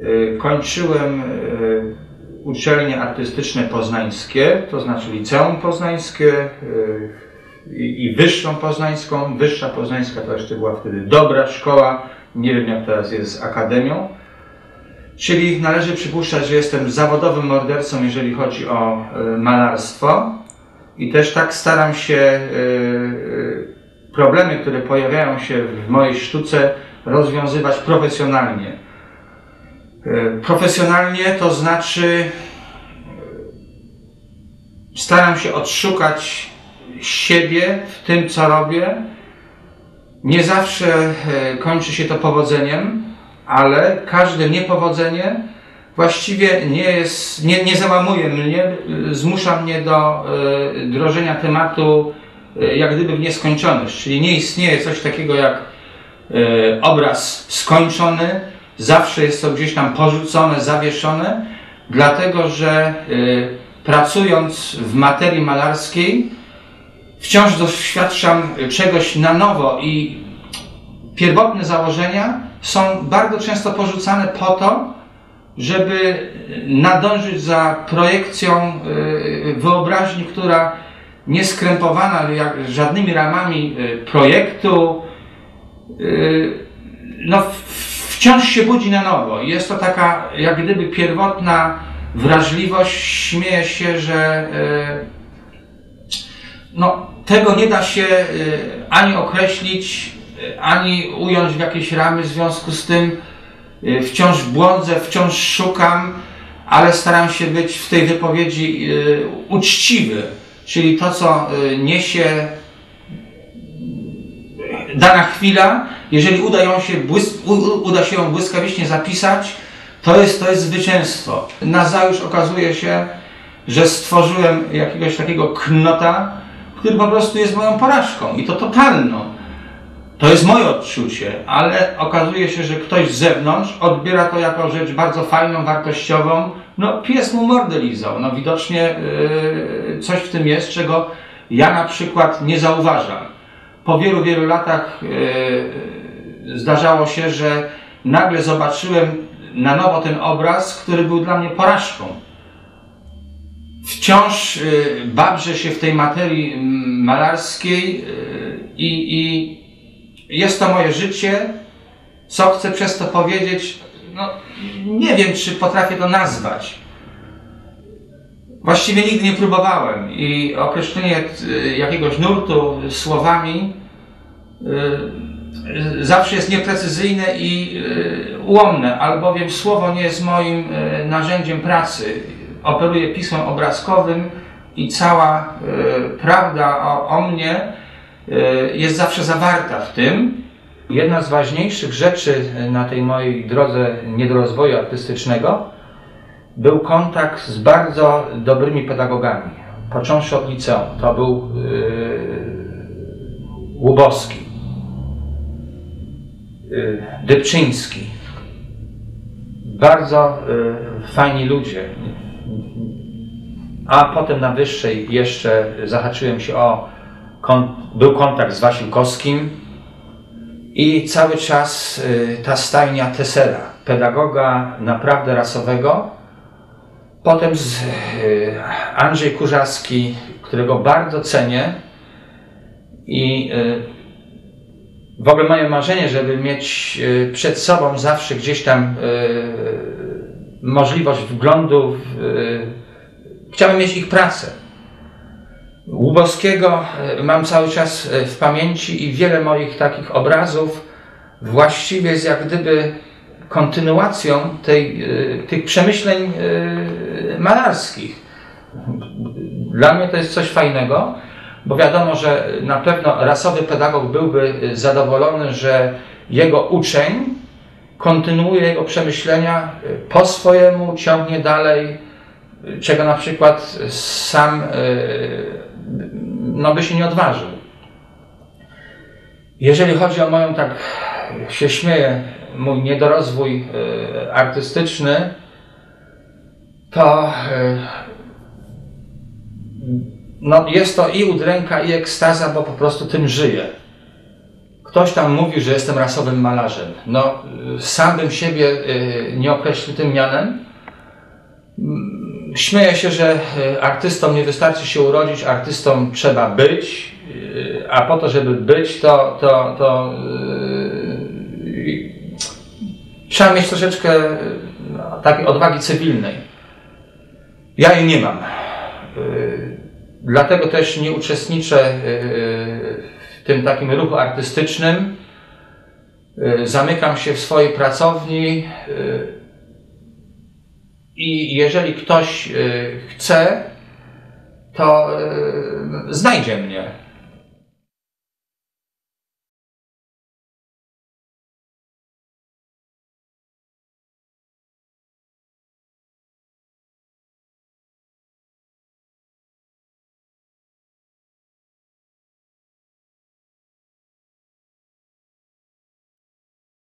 Y, Kończyłem y, uczelnie artystyczne poznańskie, to znaczy liceum poznańskie y, i wyższą poznańską. Wyższa poznańska to jeszcze była wtedy dobra szkoła, nie wiem jak teraz jest z akademią. Czyli należy przypuszczać, że jestem zawodowym mordercą, jeżeli chodzi o malarstwo. I też tak staram się problemy, które pojawiają się w mojej sztuce, rozwiązywać profesjonalnie. Y, Profesjonalnie to znaczy y, staram się odszukać siebie w tym, co robię. Nie zawsze y, kończy się to powodzeniem, ale każde niepowodzenie właściwie nie, jest, nie, nie załamuje mnie, zmusza mnie do drążenia tematu jak gdyby w nieskończoność. Czyli nie istnieje coś takiego jak obraz skończony, zawsze jest to gdzieś tam porzucone, zawieszone, dlatego że y, pracując w materii malarskiej wciąż doświadczam czegoś na nowo i pierwotne założenia są bardzo często porzucane po to, żeby nadążyć za projekcją y, wyobraźni, która nieskrępowana jak, żadnymi ramami y, projektu, y, no, wciąż się budzi na nowo. Jest to taka jak gdyby pierwotna wrażliwość. Śmieję się, że no, tego nie da się y, ani określić, y, ani ująć w jakieś ramy. W związku z tym wciąż błądzę, wciąż szukam, ale staram się być w tej wypowiedzi uczciwy. Czyli to, co niesie dana chwila, jeżeli uda, ją się uda się ją błyskawicznie zapisać, to jest, to jest zwycięstwo. Nazajutrz okazuje się, że stworzyłem jakiegoś takiego knota, który po prostu jest moją porażką i to totalną. To jest moje odczucie, ale okazuje się, że ktoś z zewnątrz odbiera to jako rzecz bardzo fajną, wartościową. No, pies mu mordę lizał. No, widocznie yy, coś w tym jest, czego ja na przykład nie zauważam. Po wielu, wielu latach yy, zdarzało się, że nagle zobaczyłem na nowo ten obraz, który był dla mnie porażką wciąż y, babrzę się w tej materii malarskiej i, i jest to moje życie. Co chcę przez to powiedzieć? No, nie wiem, czy potrafię to nazwać. Właściwie nigdy nie próbowałem i określenie y, jakiegoś nurtu słowami y, zawsze jest nieprecyzyjne i y, ułomne, albowiem słowo nie jest moim narzędziem pracy. Operuję pismem obrazkowym i cała prawda o, o mnie jest zawsze zawarta w tym. Jedna z ważniejszych rzeczy na tej mojej drodze nie do rozwoju artystycznego był kontakt z bardzo dobrymi pedagogami. Począwszy od liceum, to był yy, Łubowski, yy, Dybczyński. Bardzo yy, fajni ludzie. A potem na wyższej jeszcze zahaczyłem się o, kon, był kontakt z Wasiłkowskim i cały czas y, ta stajnia Tessera, pedagoga naprawdę rasowego. Potem y, Andrzej Kurzaski, którego bardzo cenię i y, w ogóle moje marzenie, żeby mieć y, przed sobą zawsze gdzieś tam możliwość wglądu w, Chciałbym mieć ich pracę. Łubowskiego e, mam cały czas e, w pamięci i wiele moich takich obrazów właściwie jest jak gdyby kontynuacją tej, e, tych przemyśleń e, malarskich. Dla mnie to jest coś fajnego, bo wiadomo, że na pewno rasowy pedagog byłby zadowolony, że jego uczeń kontynuuje jego przemyślenia e, po swojemu, ciągnie dalej, czego na przykład sam e, no, by się nie odważył. Jeżeli chodzi o moją, tak się śmieję, mój niedorozwój e, artystyczny, to e, no, jest to i udręka, i ekstaza, bo po prostu tym żyję. ktoś tam mówi, że jestem rasowym malarzem. No, y, sam bym siebie y, nie określił tym mianem. Mm, Śmieję się, że y, artystom nie wystarczy się urodzić, artystą trzeba być, y, a po to, żeby być, to, to, to y, trzeba mieć troszeczkę no, takiej odwagi cywilnej. Ja jej nie mam. Y, Dlatego też nie uczestniczę y, w tym takim ruchu artystycznym. Y, Zamykam się w swojej pracowni i jeżeli ktoś chce, to znajdzie mnie.